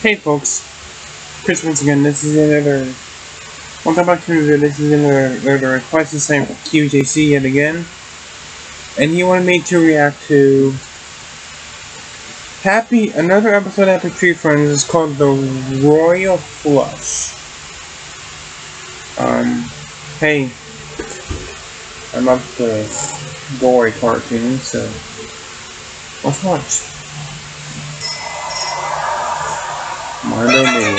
Hey folks, Chris once again, this is another, welcome back to the this is another, another request this time from QJC yet again, and he wanted me to react to Happy, another episode of Happy Tree Friends is called The Royal Flush. Um, hey, I'm up to gory cartoons, so let's watch. Mondo Media.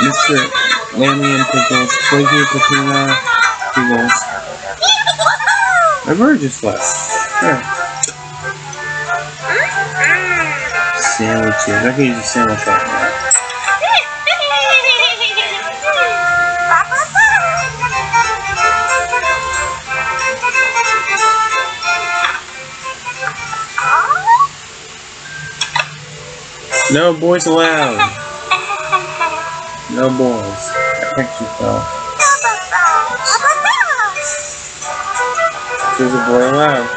Mr. Lammy and Pickels, Flaky Katina, Pickels. My bird just left. Yeah. Sandwiches. I can use a sandwich right No boys allowed. No boys. I picked yourself. There's a boy allowed.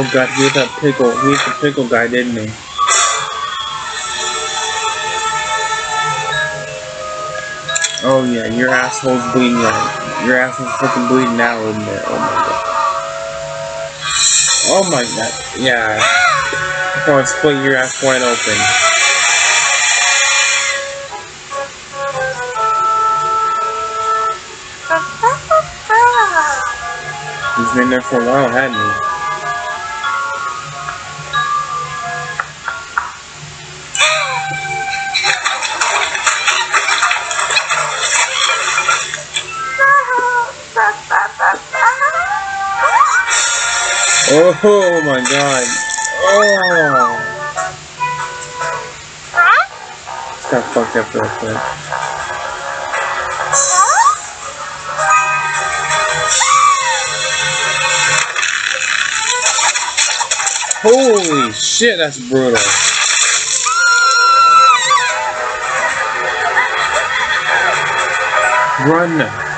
Oh god, he's that pickle. He's the pickle guy, didn't he? Oh yeah, your asshole's bleeding right. Your asshole's fucking bleeding now, isn't it? Oh my god. Oh my god. Yeah. I'm gonna split your ass wide open. He's been there for a while, hadn't he? Oh my god. Oh. Got fucked up real quick. Holy shit, that's brutal. Run.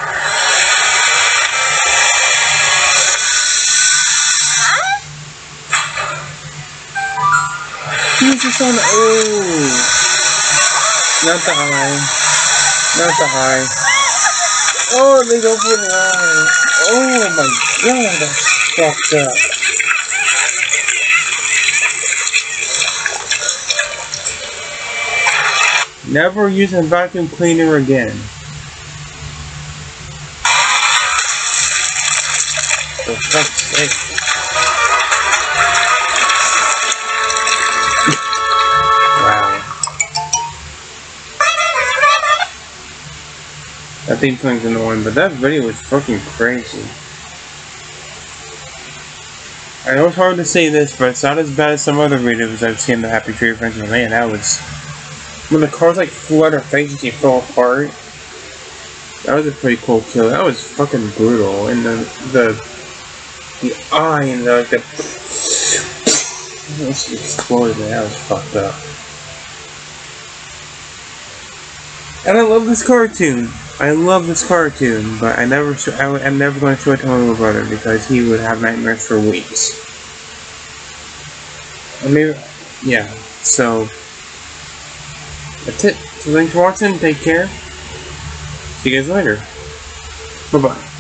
Jesus on oh. Not the high not the high oh they go for the high oh my god. That's fucked up. Never use a vacuum cleaner again. For fuck's sake That theme song's annoying, but that video was fucking crazy. I know it's hard to say this, but it's not as bad as some other videos I've seen the Happy Tree Friends, but man, that was... When the cars like flew out her face and she fell apart. That was a pretty cool kill. That was fucking brutal. And the... The... The eye and the... The... She exploded, that was fucked up. And I love this cartoon. I love this cartoon, but I never, I, am never going to show it to my little brother because he would have nightmares for weeks. I mean, yeah. So that's it. So thanks for watching. Take care. See you guys later. Bye bye.